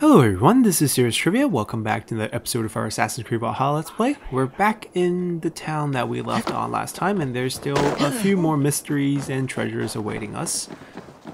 Hello everyone, this is Serious Trivia. Welcome back to the episode of our Assassin's Creed Valhalla Let's Play. We're back in the town that we left on last time, and there's still a few more mysteries and treasures awaiting us,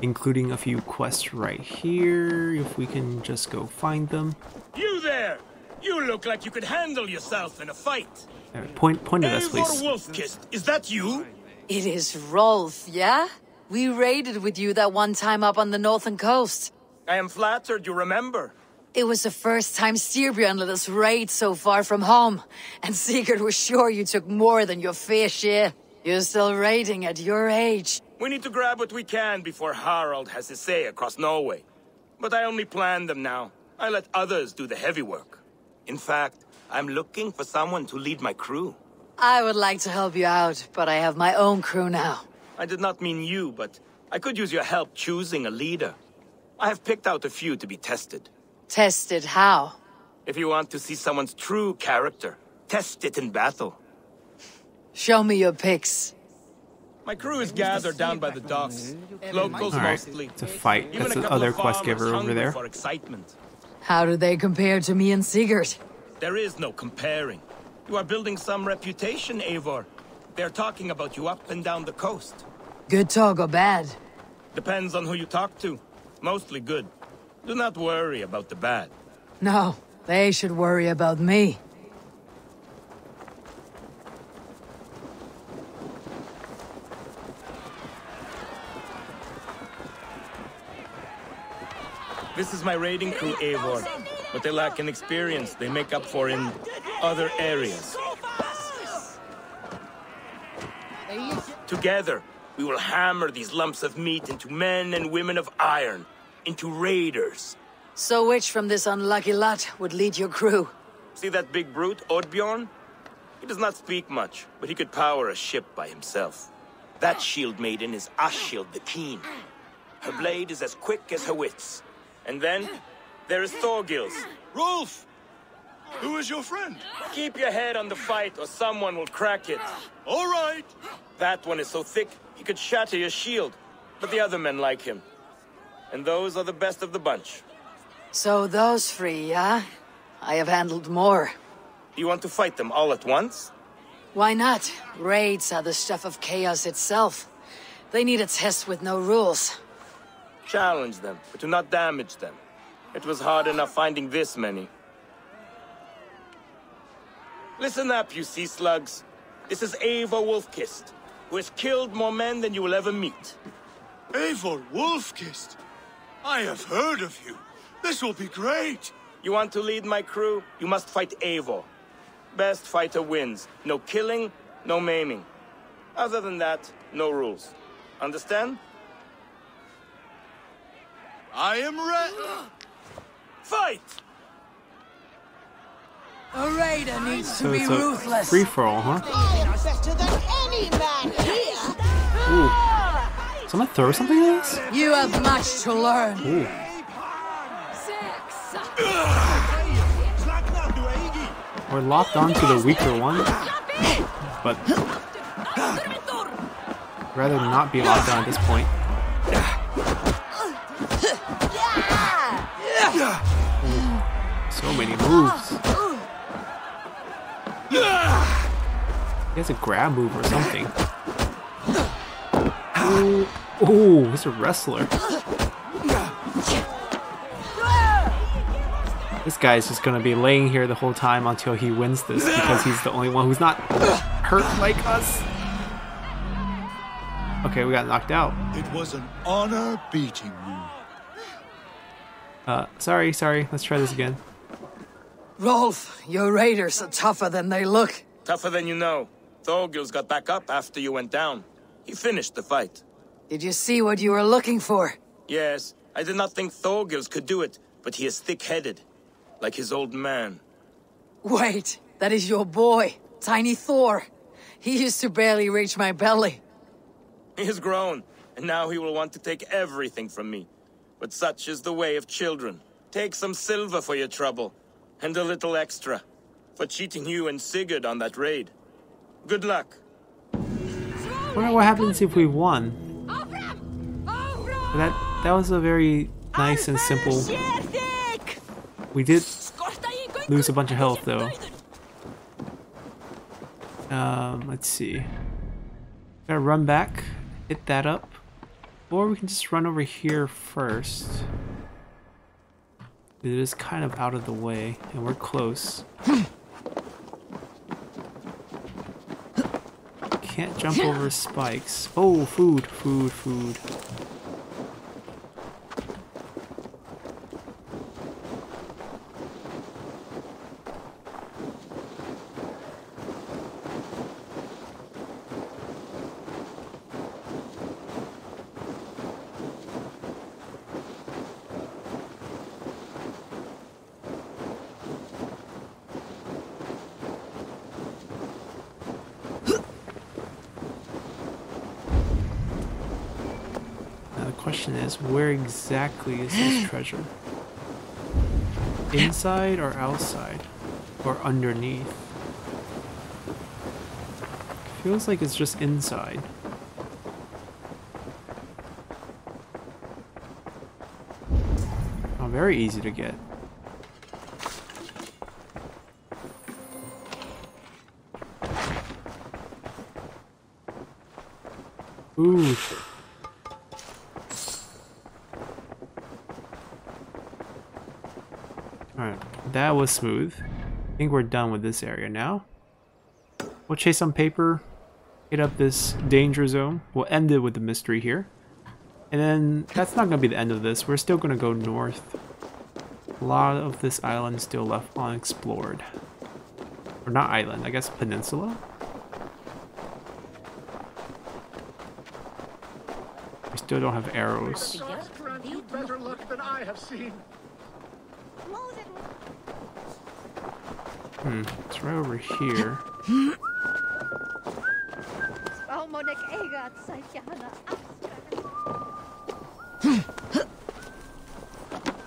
including a few quests right here, if we can just go find them. You there! You look like you could handle yourself in a fight. Uh, point, point at us, Eivor please. Wolf-Kissed, is that you? It is Rolf, yeah? We raided with you that one time up on the northern coast. I am flattered you remember. It was the first time Styrbjörn let us raid so far from home, and Sigurd was sure you took more than your fair share. You're still raiding at your age. We need to grab what we can before Harald has his say across Norway. But I only plan them now. I let others do the heavy work. In fact, I'm looking for someone to lead my crew. I would like to help you out, but I have my own crew now. I did not mean you, but I could use your help choosing a leader. I have picked out a few to be tested. Tested how? If you want to see someone's true character, test it in battle. Show me your picks. My crew is gathered down by the docks. Locals Alright, mostly. it's a fight. Even That's a the other quest giver over there. For excitement. How do they compare to me and Sigurd? There is no comparing. You are building some reputation, Eivor. They're talking about you up and down the coast. Good talk or bad? Depends on who you talk to. Mostly good. Do not worry about the bad. No, they should worry about me. This is my raiding crew, Eivor. But they lack in experience they make up for in other areas. Together, we will hammer these lumps of meat into men and women of iron, into raiders. So which from this unlucky lot would lead your crew? See that big brute, Oddbjorn? He does not speak much, but he could power a ship by himself. That shield maiden is Ashild the Keen. Her blade is as quick as her wits. And then, there is Thorgils. Rolf! Who is your friend? Keep your head on the fight or someone will crack it. All right. That one is so thick, he could shatter your shield. But the other men like him. And those are the best of the bunch. So those three, yeah? I have handled more. You want to fight them all at once? Why not? Raids are the stuff of chaos itself. They need a test with no rules. Challenge them, but do not damage them. It was hard enough finding this many. Listen up, you sea slugs. This is Eivor Wolf-Kissed, who has killed more men than you will ever meet. Eivor Wolf-Kissed. I have heard of you. This will be great. You want to lead my crew? You must fight Eivor. Best fighter wins. No killing, no maiming. Other than that, no rules. Understand? I am ready. Fight! A raider needs So it's a free for all, huh? better than any man here. Ooh. Someone throw something at us? You have much to learn. Ooh. We're locked onto the weaker one, but rather not be locked on at this point. Ooh, so many moves. He has a grab move or something. Ooh, ooh, he's a wrestler. This guy's just gonna be laying here the whole time until he wins this because he's the only one who's not hurt like us. Okay, we got knocked out. It was an honor beating you. Uh, sorry, sorry. Let's try this again. Rolf, your raiders are tougher than they look. Tougher than you know. Thorgils got back up after you went down. He finished the fight. Did you see what you were looking for? Yes, I did not think Thorgils could do it, but he is thick-headed. Like his old man. Wait, that is your boy, Tiny Thor. He used to barely reach my belly. He has grown, and now he will want to take everything from me. But such is the way of children. Take some silver for your trouble, and a little extra, for cheating you and Sigurd on that raid. Good luck. wonder what happens if we won. That that was a very nice and simple We did lose a bunch of health though. Um, let's see. Gotta run back, hit that up. Or we can just run over here first. It is kind of out of the way, and we're close. Can't jump over spikes. Oh, food, food, food. Now the question is, where exactly is this treasure? Inside or outside? Or underneath? Feels like it's just inside. Oh, very easy to get. Was smooth. I think we're done with this area now. We'll chase some paper, hit up this danger zone. We'll end it with the mystery here. And then that's not going to be the end of this. We're still going to go north. A lot of this island still left unexplored. Or not island, I guess peninsula? We still don't have arrows. God's grant you better luck than I have seen. Hmm, it's right over here. I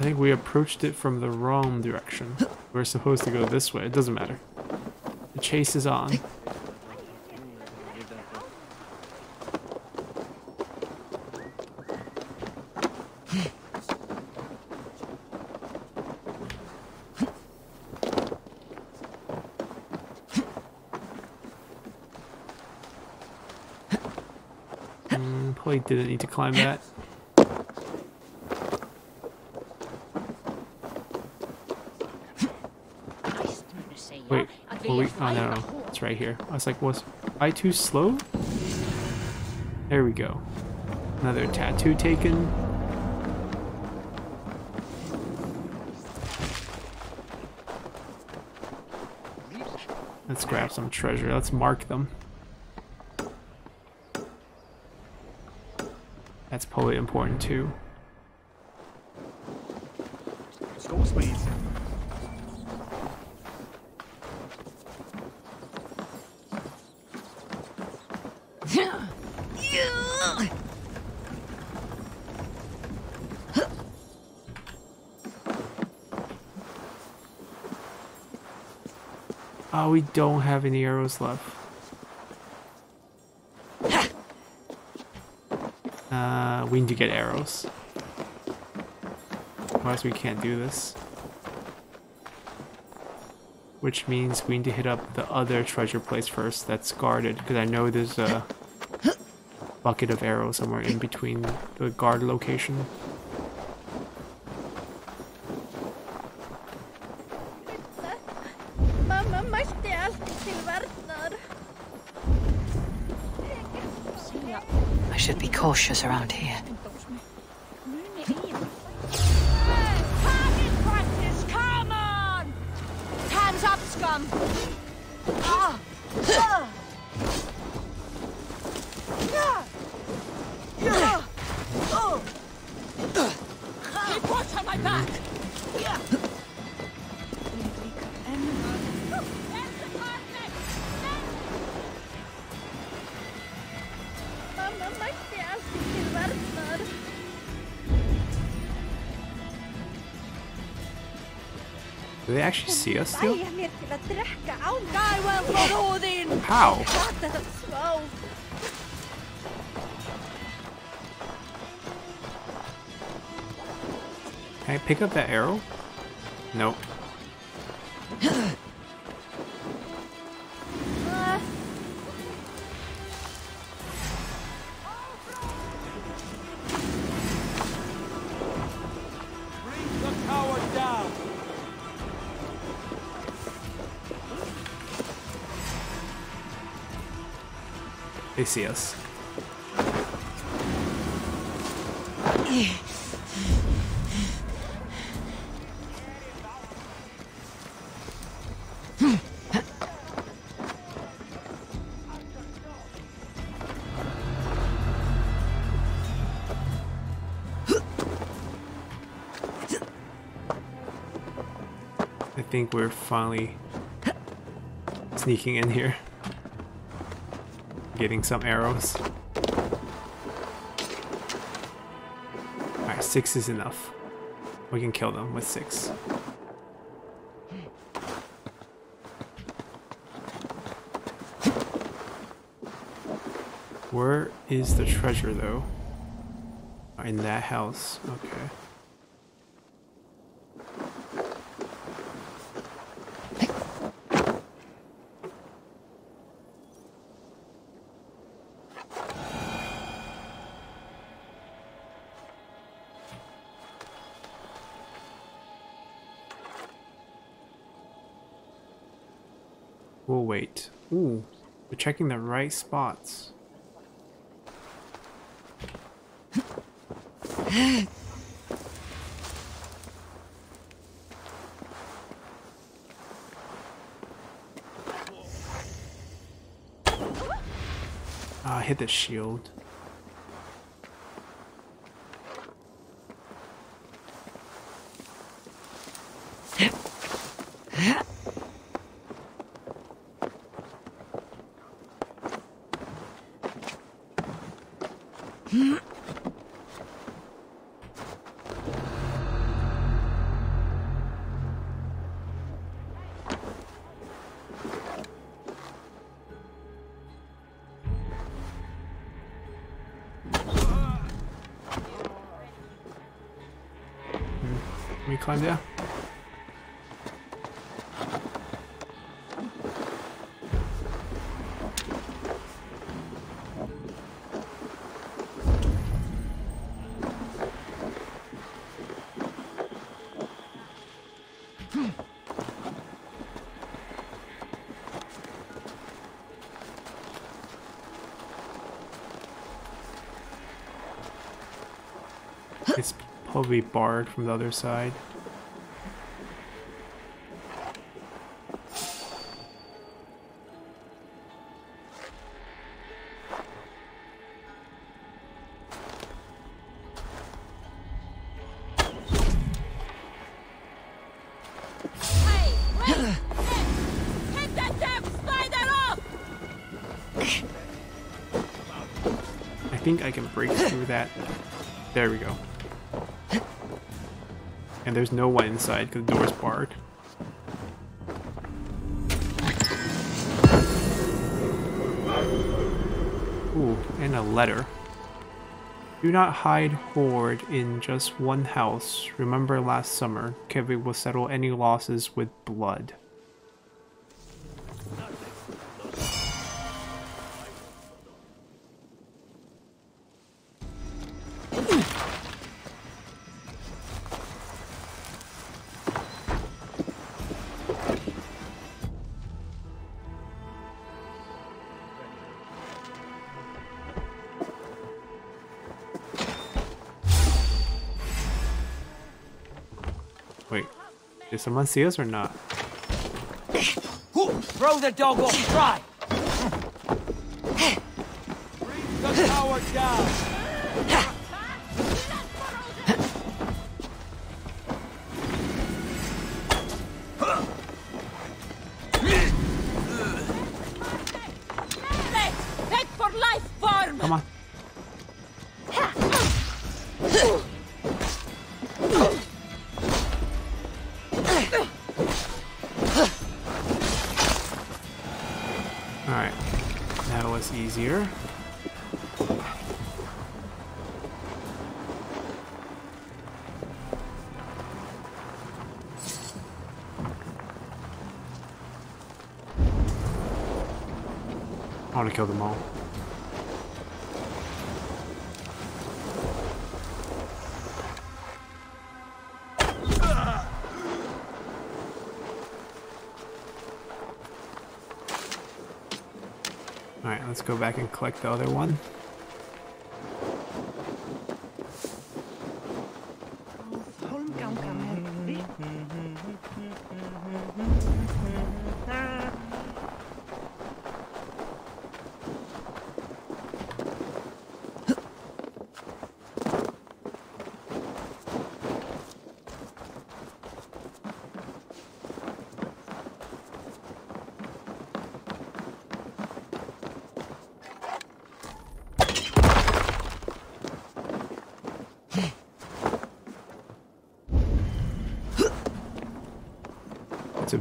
think we approached it from the wrong direction. We're supposed to go this way. It doesn't matter. The chase is on. Mm, probably didn't need to climb that. Wait, were we? Oh no, it's right here. I was like, was I too slow? There we go. Another tattoo taken. Let's grab some treasure. Let's mark them. That's probably important too. Please. Oh, ah, we don't have any arrows left. We need to get arrows. Otherwise we can't do this. Which means we need to hit up the other treasure place first that's guarded, because I know there's a bucket of arrows somewhere in between the guard location. Mamma mælti allt til varnar. I should be cautious around here. Actually see us still? How? Can I pick up that arrow? Nope. See us. I think we're finally sneaking in here. Getting some arrows. Alright, six is enough. We can kill them with six. Where is the treasure though? In that house. Okay. Checking the right spots. Ah, hit the shield. Probably barred from the other side. Hey, wait! Hey, Take that damn spider off! I think I can break through that. There we go. And there's no one inside because the door's barred. Ooh, and a letter. Do not hide hoard in just one house. Remember last summer, Kevin will settle any losses with blood. Did someone see us or not? Throw the dog off try! Bring the coward down! Kill them all. Alright, let's go back and collect the other one.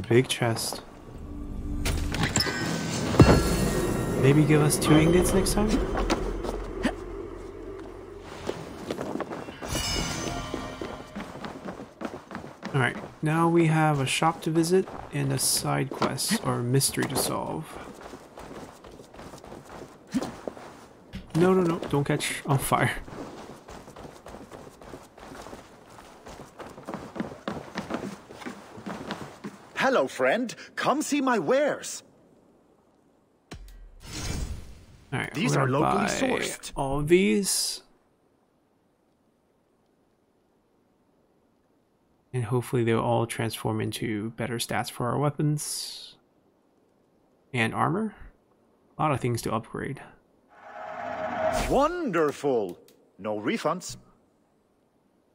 Big chest. Maybe give us two ingots next time? Alright, now we have a shop to visit and a side quest or mystery to solve. No, no, no, don't catch on fire. Hello, friend. Come see my wares. Alright, These we're locally sourced. All of these. And hopefully they'll all transform into better stats for our weapons. And armor. A lot of things to upgrade. Wonderful. No refunds.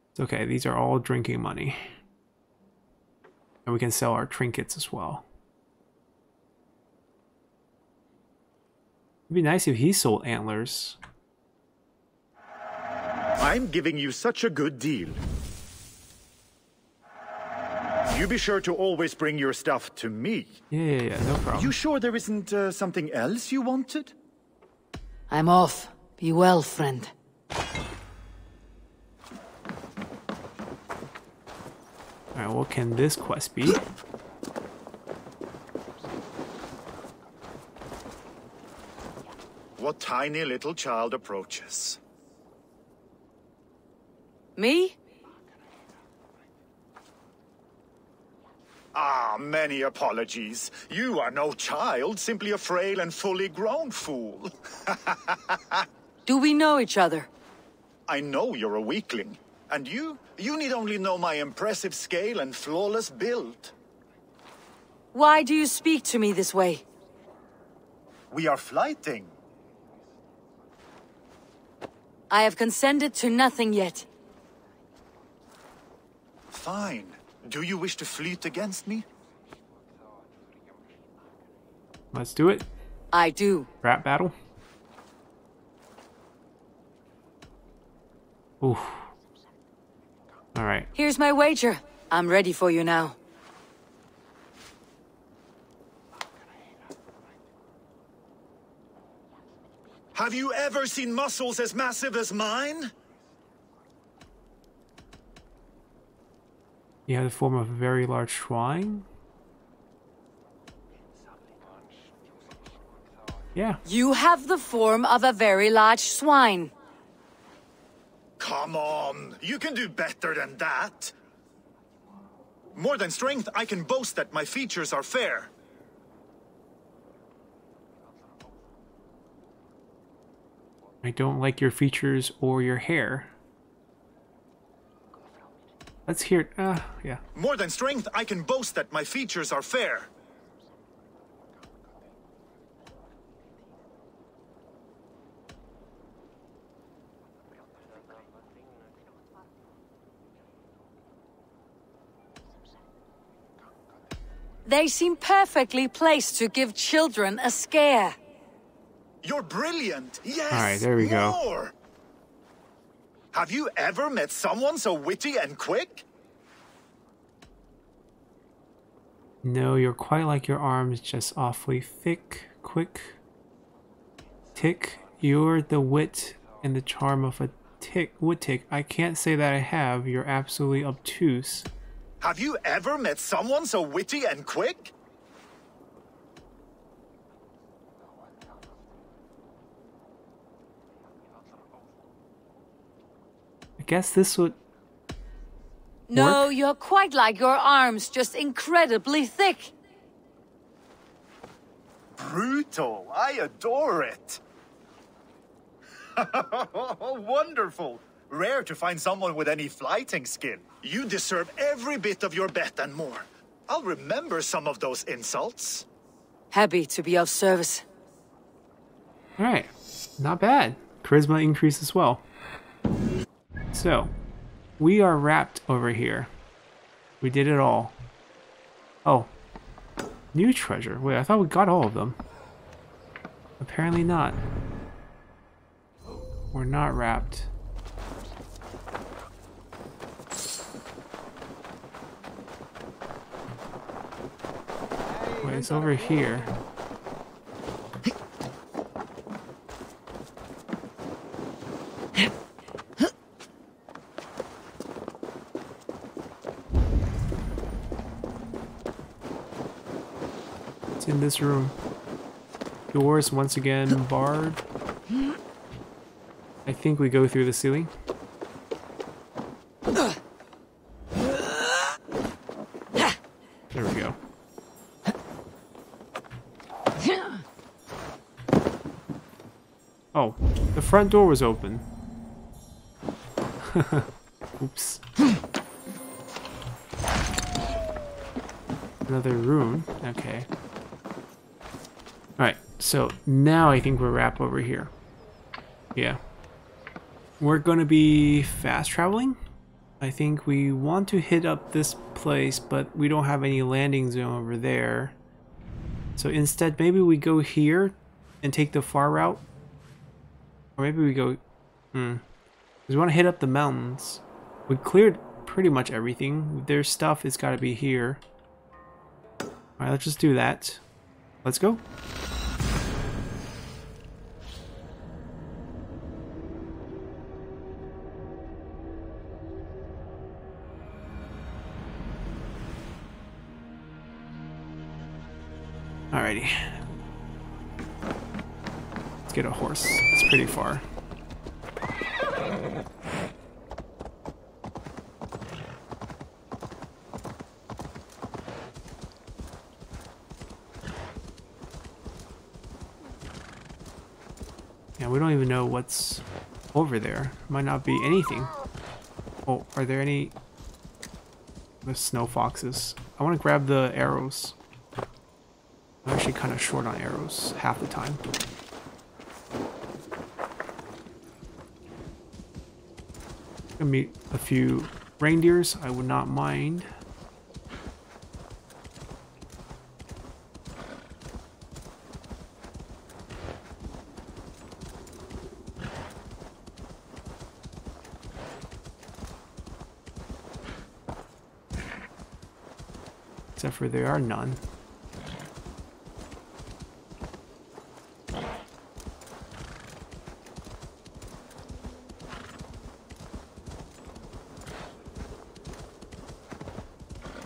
It's okay, these are all drinking money. And we can sell our trinkets as well. It'd be nice if he sold antlers. I'm giving you such a good deal. You be sure to always bring your stuff to me. Yeah, yeah, yeah, no problem. You sure there isn't uh, something else you wanted? I'm off. Be well, friend. Alright, what can this quest be? What tiny little child approaches? Me? Ah, many apologies. You are no child, simply a frail and fully grown fool. Do we know each other? I know you're a weakling. And you? You need only know my impressive scale and flawless build. Why do you speak to me this way? We are flyting. I have consented to nothing yet. Fine. Do you wish to fleet against me? Let's do it. I do. Rap battle. Oof. Alright. Here's my wager. I'm ready for you now. Have you ever seen muscles as massive as mine? You have the form of a very large shrine? Yeah. You have the form of a very large swine. Come on, you can do better than that. More than strength, I can boast that my features are fair. I don't like your features or your hair. Let's hear it. Uh, yeah. More than strength, I can boast that my features are fair. They seem perfectly placed to give children a scare. You're brilliant. Yes. All right, there we go. more. Have you ever met someone so witty and quick? No, you're quite like your arms, just awfully thick, quick. Tick, you're the wit and the charm of a tick, wood tick. I can't say that I have. You're absolutely obtuse. Have you ever met someone so witty and quick? I guess this would. No, you're quite like your arms, just incredibly thick. Brutal. I adore it. Wonderful. Rare to find someone with any fighting skin. You deserve every bit of your bet and more. I'll remember some of those insults. Happy to be of service. Alright, not bad. Charisma increase as well. So, we are wrapped over here. We did it all. Oh, new treasure. Wait, I thought we got all of them. Apparently not. We're not wrapped. It's over here. It's in this room. Doors once again barred. I think we go through the ceiling. There we go. Oh, the front door was open. Oops. Another rune. Okay. Alright, so now I think we're wrapped over here. Yeah. We're going to be fast traveling. I think we want to hit up this place, but we don't have any landing zone over there. So instead, maybe we go here and take the far route. Or maybe we go... Hmm. Because we want to hit up the mountains. We cleared pretty much everything. Their stuff has got to be here. Alright, let's just do that. Let's go. Alrighty. Let's get a horse. Pretty far. Yeah, we don't even know what's over there. Might not be anything. Oh, are there any... The snow foxes. I want to grab the arrows. I'm actually kind of short on arrows half the time. Meet a few reindeers. I would not mind. Except for there are none.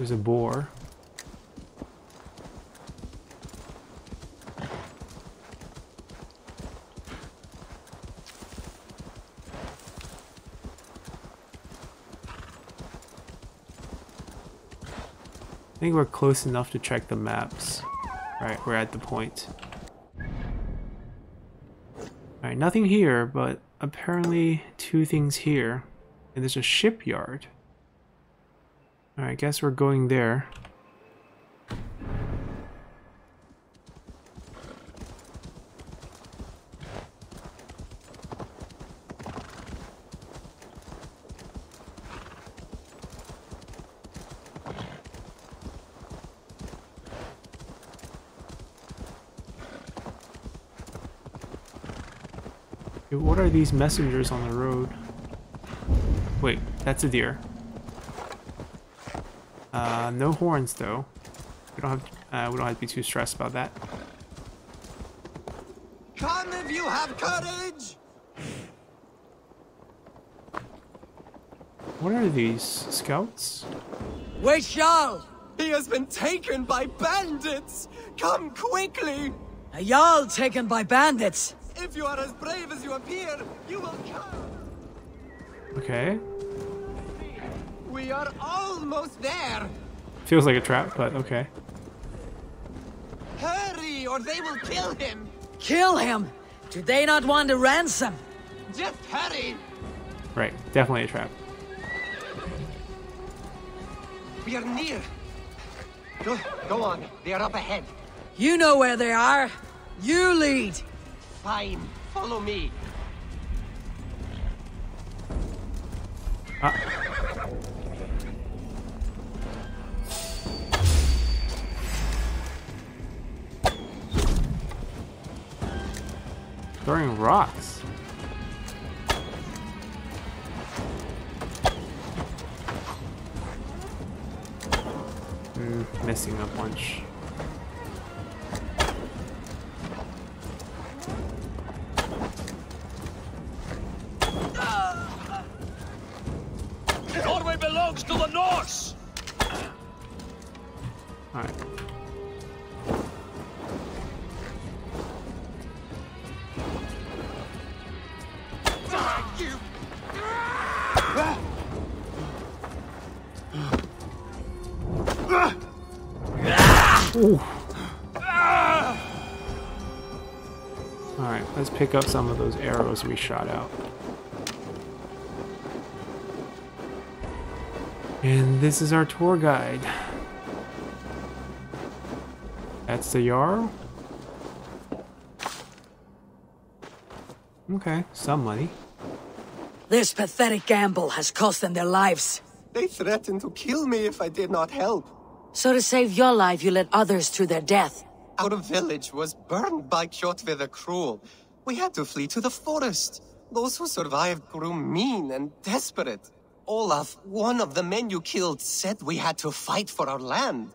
There's a boar. I think we're close enough to check the maps. Right, we're at the point. Alright, nothing here, but apparently two things here. And there's a shipyard. Guess we're going there. What are these messengers on the road? Wait, that's a deer. Uh, no horns though. We don't have. Uh, we don't have to be too stressed about that. Come if you have courage! What are these scouts? We shall! He has been taken by bandits! Come quickly! A Jarl taken by bandits. If you are as brave as you appear, you will come! Okay. We are almost there. Feels like a trap, but okay. Hurry, or they will kill him. Kill him! Do they not want a ransom? Just hurry. Right, definitely a trap. We are near. Go, go on. They are up ahead. You know where they are. You lead. Fine. Follow me. Ah. Throwing rocks. Mm, missing a bunch. Norway belongs to the Norse! Alright. Pick up some of those arrows we shot out. And this is our tour guide. That's the Jarl? Okay, some money. This pathetic gamble has cost them their lives. They threatened to kill me if I did not help. So to save your life, you led others to their death. Our village was burned by Kjotve the Cruel. We had to flee to the forest. Those who survived grew mean and desperate. Olaf, one of the men you killed, said we had to fight for our land.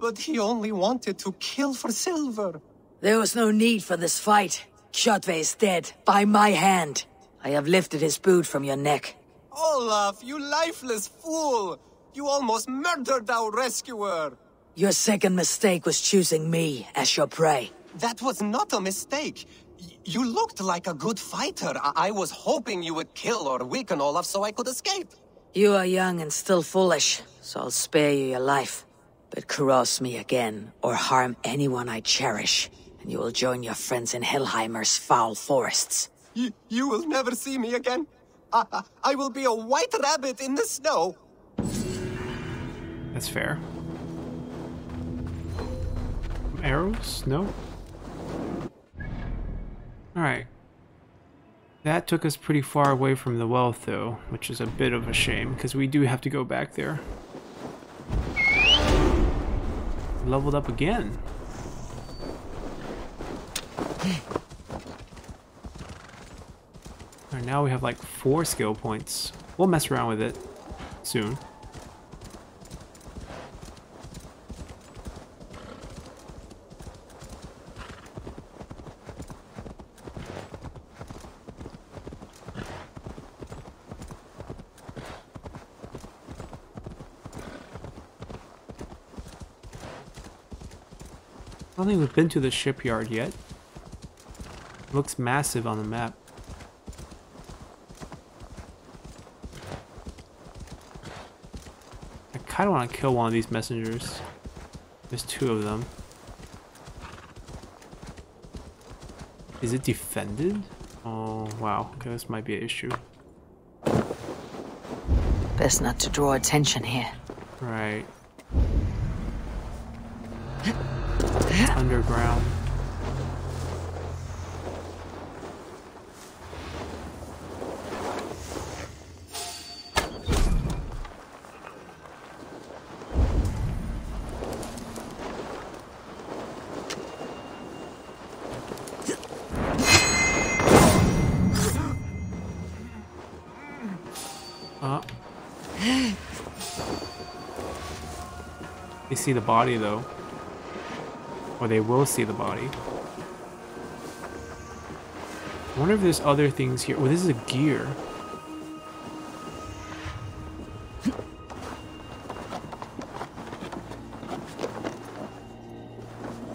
But he only wanted to kill for silver. There was no need for this fight. Kjotve is dead, by my hand. I have lifted his boot from your neck. Olaf, you lifeless fool! You almost murdered our rescuer! Your second mistake was choosing me as your prey. That was not a mistake. Y- you looked like a good fighter. I, I was hoping you would kill or weaken Olaf so I could escape. You are young and still foolish, so I'll spare you your life. But cross me again, or harm anyone I cherish, and you will join your friends in Helheimer's foul forests. You, you will never see me again. I, I, I will be a white rabbit in the snow. That's fair. Arrows? No? Alright. That took us pretty far away from the wealth, though, which is a bit of a shame, because we do have to go back there. Leveled up again. Alright, now we have like four skill points. We'll mess around with it soon. Don't think we've been to the shipyard yet. Looks massive on the map. I kind of want to kill one of these messengers. There's two of them. Is it defended? Oh, wow. Okay, this might be an issue. Best not to draw attention here. Right. Underground. They see the body though. Or they will see the body. I wonder if there's other things here. Well, this is a gear.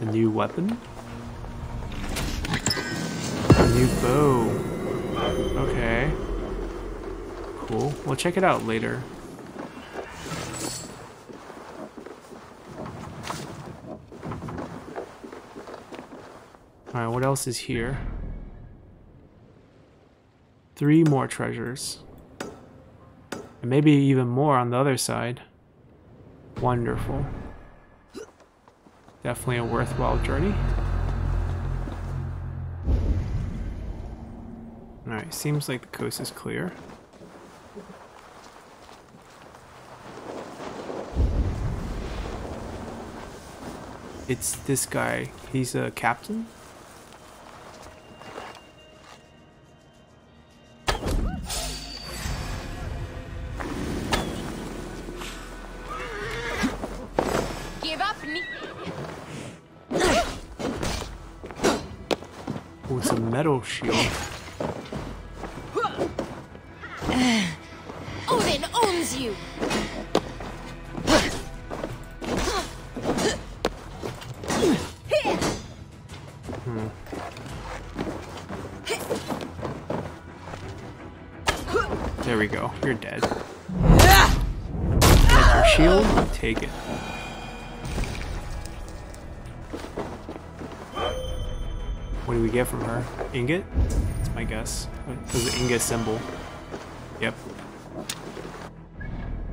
A new weapon? A new bow. Okay. cool. We'll check it out later. Else is here? Three more treasures. And maybe even more on the other side. Wonderful. Definitely a worthwhile journey. Alright, seems like the coast is clear. It's this guy. He's a captain? Metal shield. Ingot? That's my guess. There's an ingot symbol. Yep.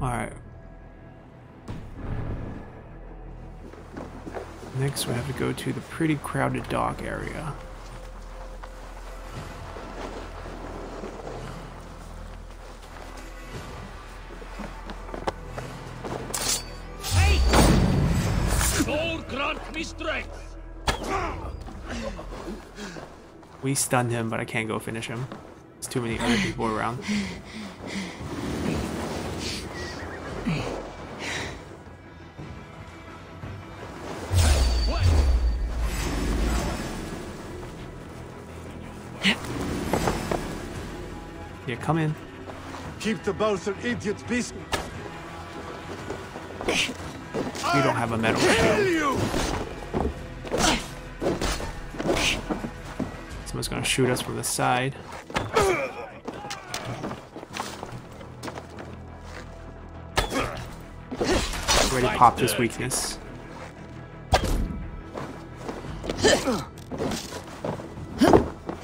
Alright. Next, we have to go to the pretty crowded dock area. We stunned him, but I can't go finish him. There's too many other people around. Yeah, come in. Keep the Balthur idiots busy. We don't have a metal shield. Someone's gonna shoot us from the side. Already popped this weakness.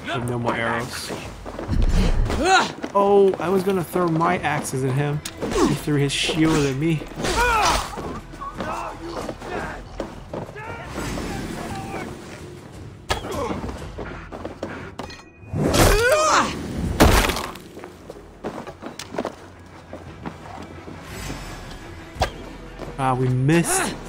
No more arrows. Oh, I was gonna throw my axes at him. He threw his shield at me. We missed.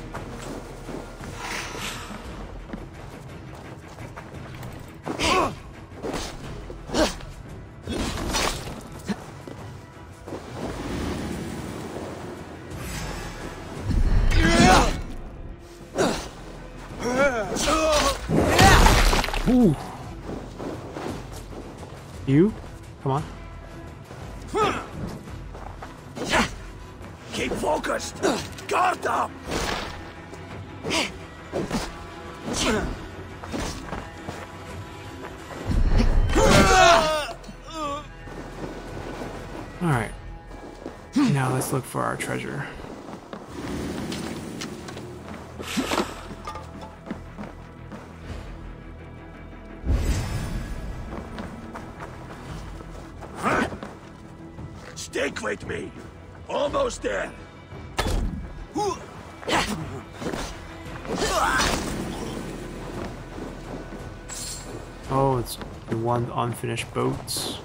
Now let's look for our treasure. Stick with me! Almost there! Oh, it's the one unfinished boats.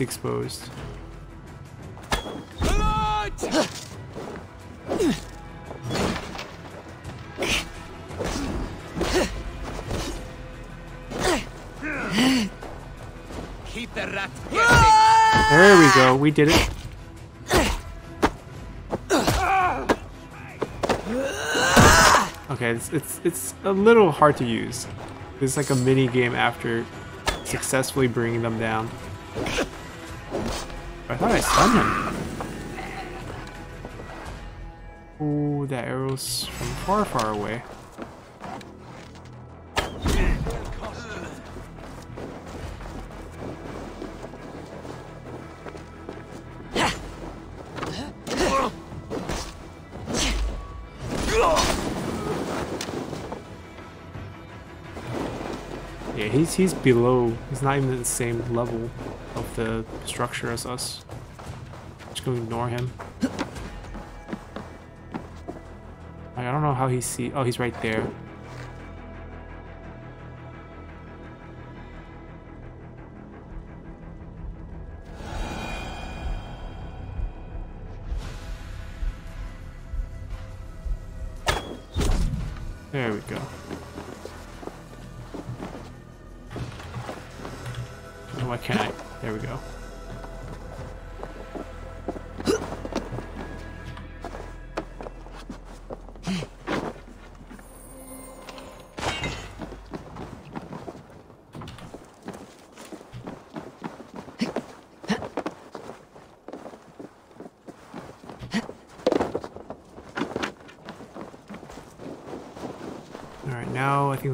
Exposed. Keep the rat. There we go. We did it. Okay, it's it's it's a little hard to use. It's like a mini game after successfully bringing them down. I thought I stunned him. Ooh, that arrow's from far, far away. Yeah, he's he's below. He's not even at the same level the structure as us. Just gonna ignore him. I don't know how he see. Oh, he's right there.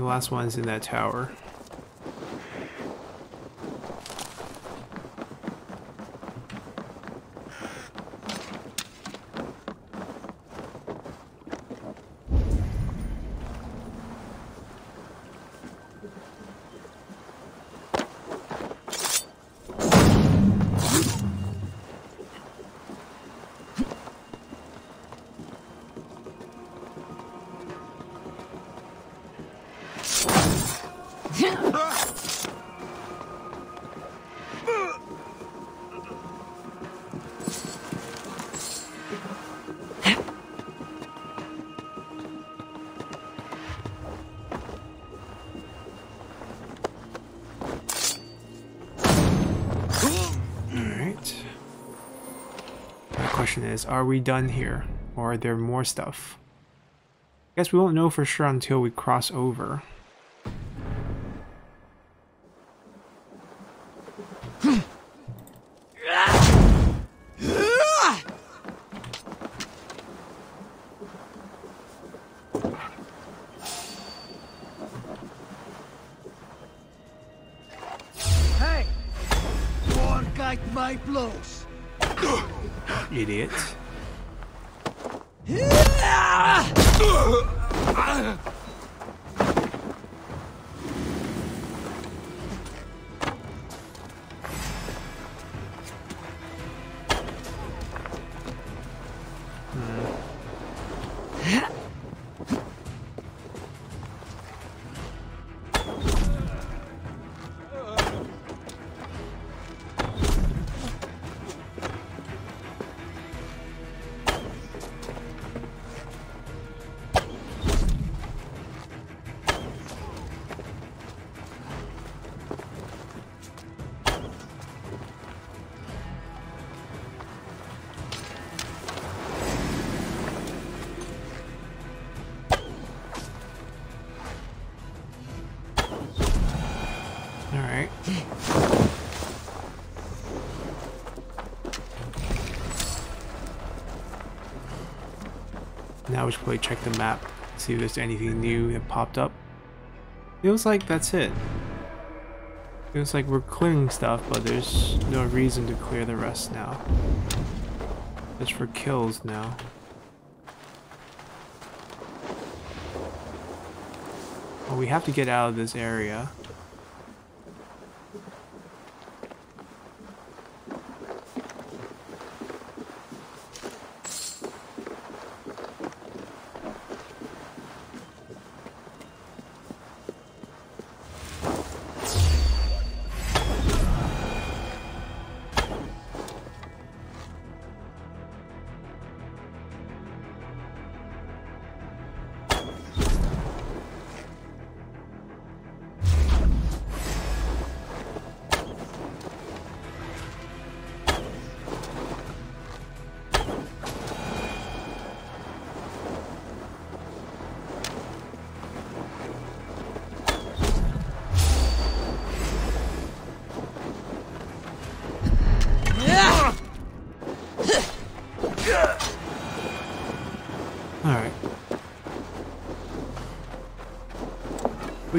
Last one is in that tower. Is, are we done here? Or are there more stuff? I Guess we won't know for sure until we cross over. Now we should probably check the map, see if there's anything new that popped up. Feels like that's it. Feels like we're clearing stuff, but there's no reason to clear the rest now. Just for kills now. Well, we have to get out of this area.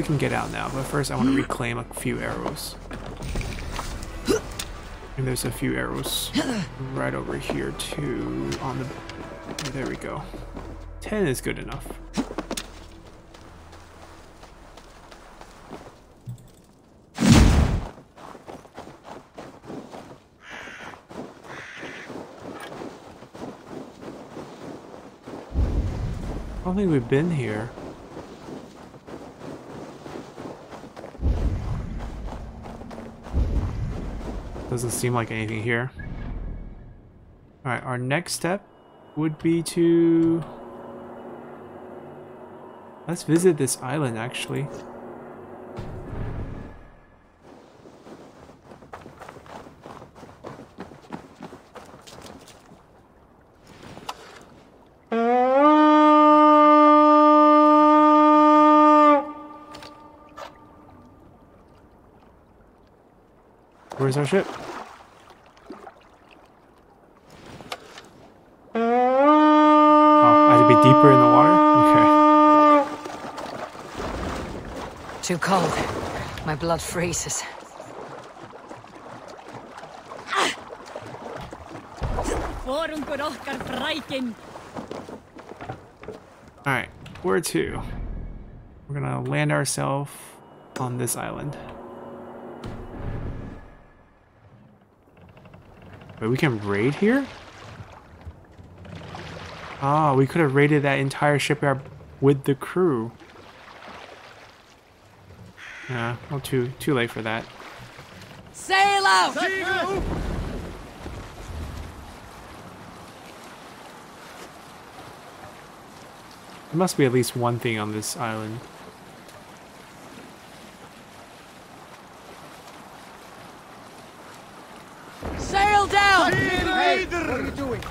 We can get out now, but first I want to reclaim a few arrows. And there's a few arrows right over here too on the... There we go. 10 is good enough. I don't think we've been here. Doesn't seem like anything here. Alright, our next step would be to... Let's visit this island, actually. Where's our ship? Too cold. My blood freezes. Forungur okkar brækin. Alright, where to? We're gonna land ourselves on this island. Wait, we can raid here? Ah, we could have raided that entire shipyard with the crew. Yeah, well, too too late for that. Sail out! There must be at least one thing on this island. Sail down! Hey, What are you doing?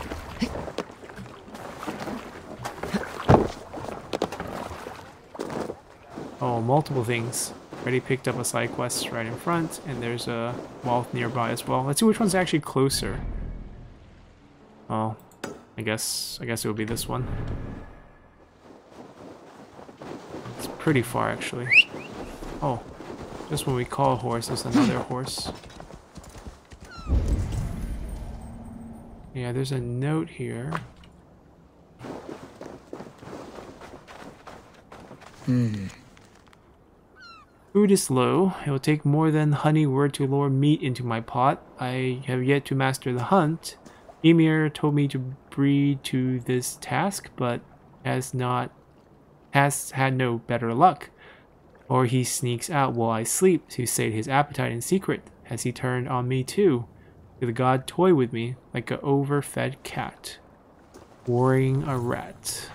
Oh, multiple things. Already picked up a side quest right in front, and there's a wall nearby as well. Let's see which one's actually closer. Oh, I guess I guess it will be this one. It's pretty far actually. Oh, just when we call a horse, there's another horse. Yeah, there's a note here. Hmm. Food is low. It will take more than honey word to lure meat into my pot. I have yet to master the hunt. Ymir told me to breed to this task, but has not has had no better luck. Or he sneaks out while I sleep to sate his appetite in secret. Has he turned on me too? Did the god toy with me like a overfed cat? Worrying a rat.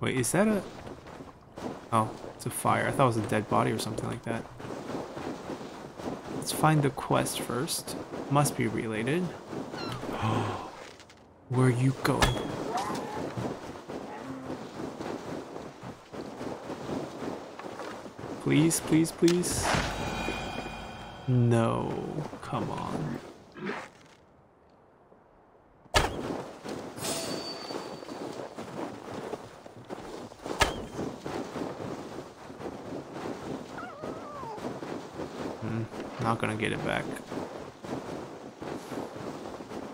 Wait, is that a... Oh, it's a fire. I thought it was a dead body or something like that. Let's find the quest first. Must be related. Where are you going? Please, please, please. No, come on. Gonna get it back.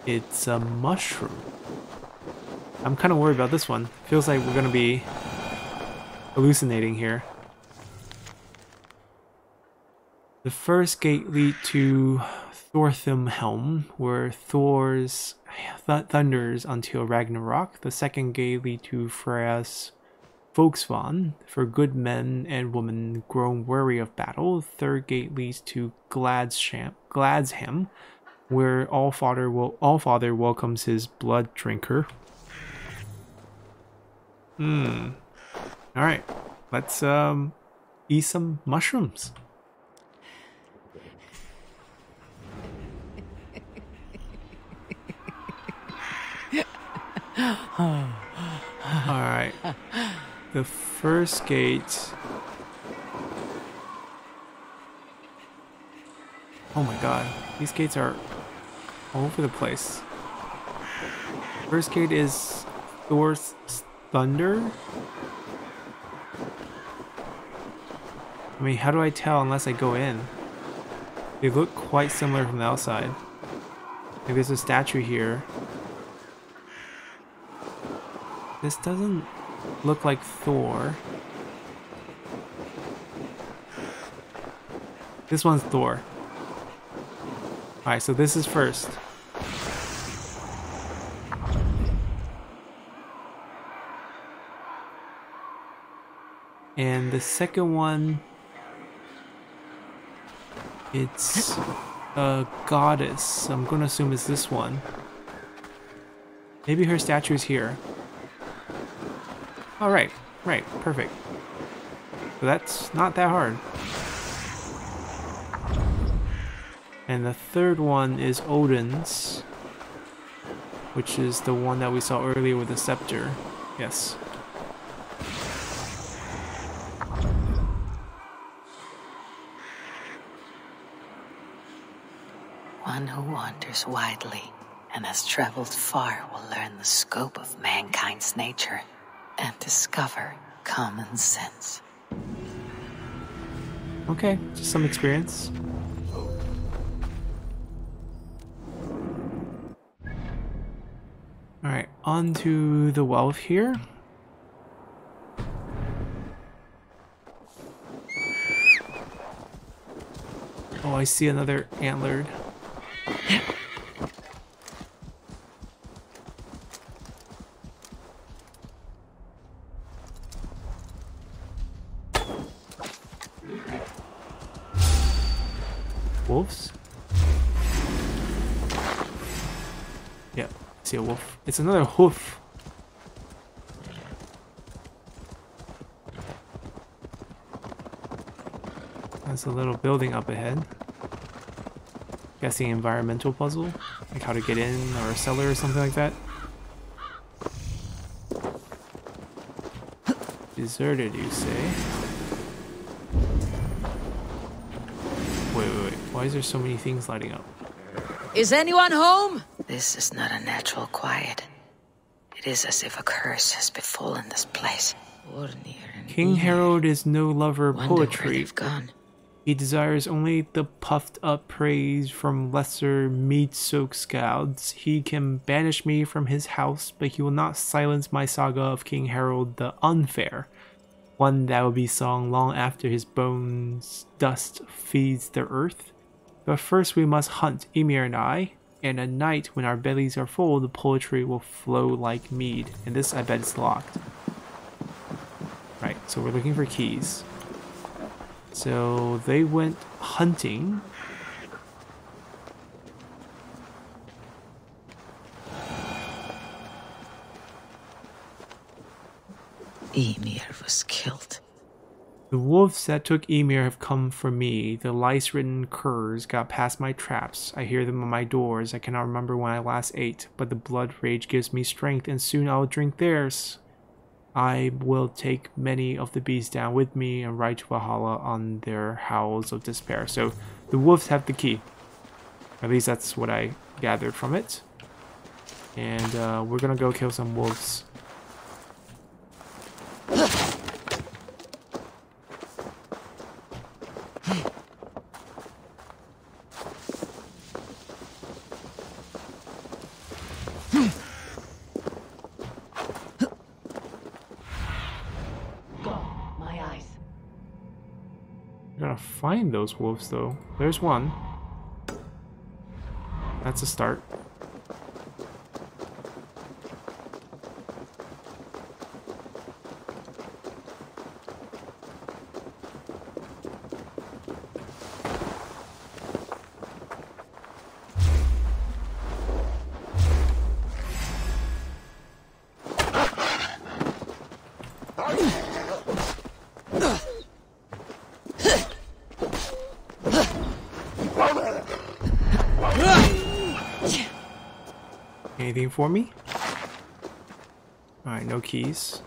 It's a mushroom. I'm kind of worried about this one. Feels like we're gonna be hallucinating here. The first gate lead to Thorthumhelm, where Thor's th thunders until Ragnarok. The second gate lead to Freya's Folkvangr, for good men and women grown weary of battle. Third gate leads to Gladsheim, Gladsheim, where all father will all father welcomes his blood drinker. Hmm. All right, let's um eat some mushrooms. all right the first gate. Oh my god, these gates are all over the place. First gate is Thor's Thunder. I mean, how do I tell unless I go in? They look quite similar from the outside. There's a statue here. This doesn't look like Thor. This one's Thor. Alright, so this is first. And the second one, it's a goddess. I'm gonna assume it's this one. Maybe her statue is here. All right, right, perfect. That's not that hard. And the third one is Odin's, which is the one that we saw earlier with the scepter. Yes. One who wanders widely and has traveled far will learn the scope of mankind's nature and discover common sense. Okay, just some experience. Alright, on to the wealth here. Oh, I see another antlered. It's another hoof. There's a little building up ahead. Guessing environmental puzzle? Like how to get in or a cellar or something like that? Deserted, you say? Wait, wait, wait. Why is there so many things lighting up? Is anyone home? This is not a natural quiet. It is as if a curse has befallen this place. King Harold is no lover of poetry. He desires only the puffed up praise from lesser mead soaked scouts. He can banish me from his house, but he will not silence my saga of King Harold the Unfair, one that will be sung long after his bones dust feeds the earth. But first we must hunt, Ymir and I, and at night when our bellies are full, the poetry will flow like mead. And this, I bet, is locked. Right, so we're looking for keys. So they went hunting. Killed. The wolves that took Ymir have come for me. The lice ridden curs got past my traps. I hear them on my doors. I cannot remember when I last ate, but the blood rage gives me strength, and soon I will drink theirs. I will take many of the beasts down with me and ride to Valhalla on their howls of despair. So the wolves have the key. At least that's what I gathered from it. And uh, we're gonna go kill some wolves. My eyes. I gotta find those wolves though. There's one. That's a start. Anything for me? Alright, no keys.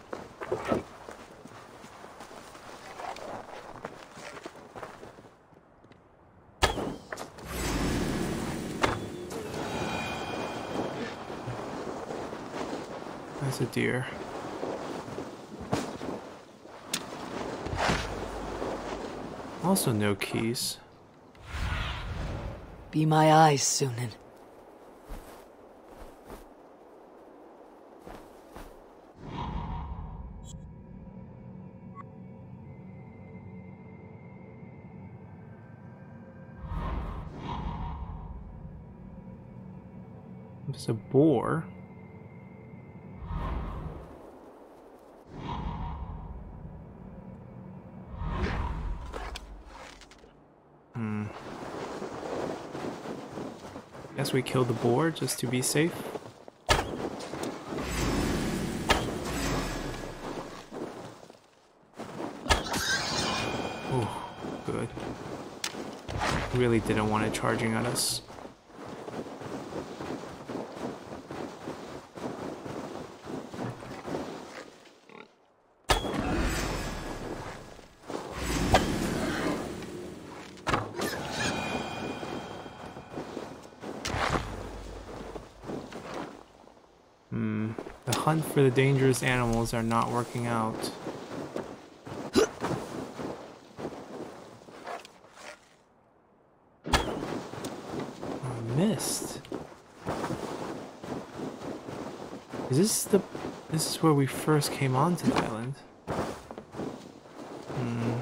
That's a deer. Also no keys. Be my eyes, Sýnin. Boar. Hmm. Guess we killed the boar just to be safe. Oh, good. Really didn't want it charging at us. Hmm. The hunt for the dangerous animals are not working out. I missed. Is this the... This is where we first came onto the island. Hmm.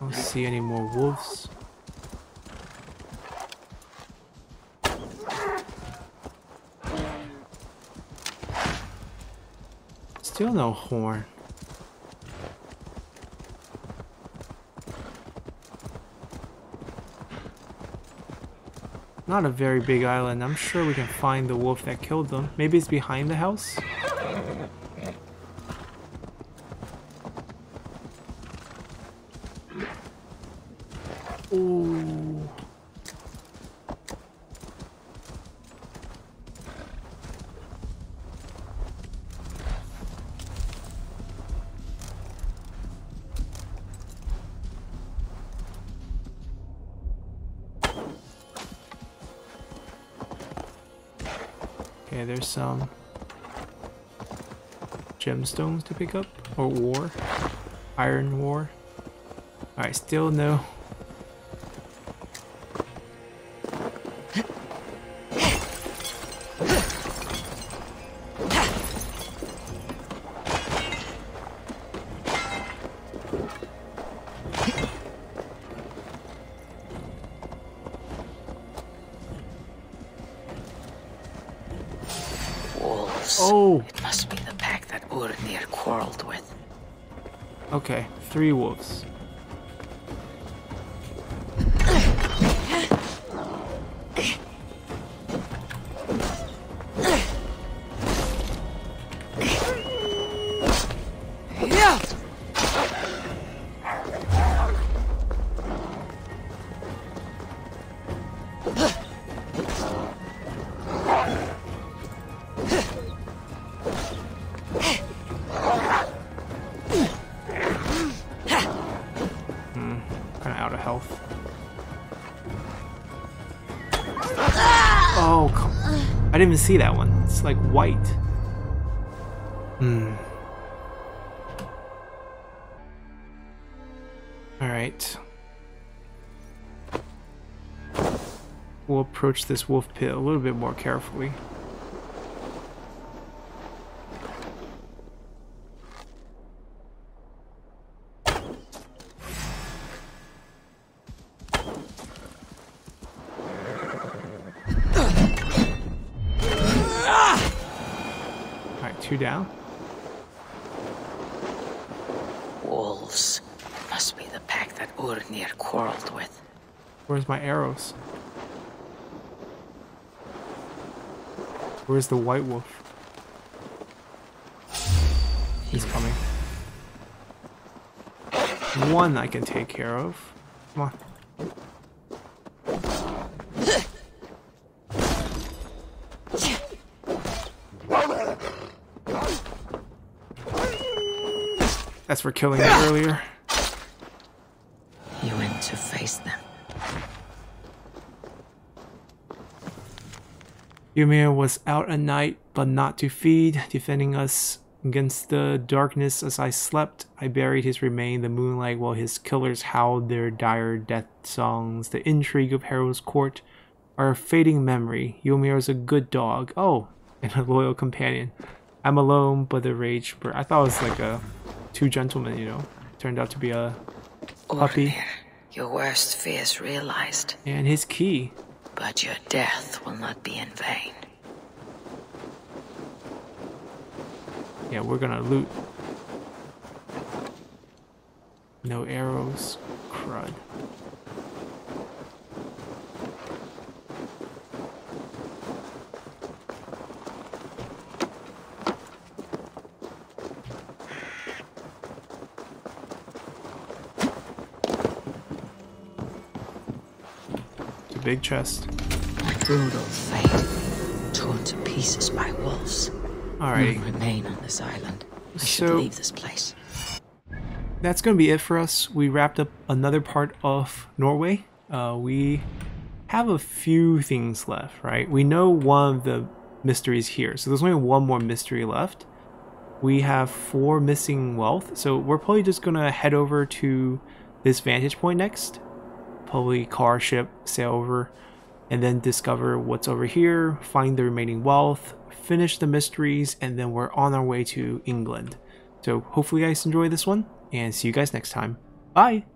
I don't see any more wolves. Still no horn. Not a very big island. I'm sure we can find the wolf that killed them. Maybe it's behind the house? There's some gemstones to pick up, or war, iron war. Alright, still no okay, three wolves. Didn't even see that one. It's like white. Hmm. Alright. We'll approach this wolf pit a little bit more carefully. Alright, two down. Wolves. Must be the pack that Urnir quarreled with. Where's my arrows? Where's the white wolf? He's coming. One I can take care of. Come on. That's for killing me earlier. You went to face them. Ymir was out at night, but not to feed, defending us against the darkness as I slept. I buried his remain in the moonlight while his killers howled their dire death songs. The intrigue of Harrow's court are a fading memory. Ymir is a good dog. Oh, and a loyal companion. I'm alone, but the rage. bur- I thought it was like a two gentlemen, you know. Turned out to be a puppy. Ornir, your worst fears realized, And his key. But your death will not be in vain. Yeah, we're gonna loot. No arrows. Crud. Big chest. A brutal fate, torn to pieces by wolves. Alrighty. None remain on this island. I should leave this place. that's going to be it for us. We wrapped up another part of Norway. Uh, we have a few things left, right? We know one of the mysteries here, so there's only one more mystery left. We have four missing wealth, so we're probably just going to head over to this vantage point next. Probably car, ship, sail over, and then discover what's over here, find the remaining wealth, finish the mysteries, and then we're on our way to England. So hopefully you guys enjoy this one, and see you guys next time. Bye!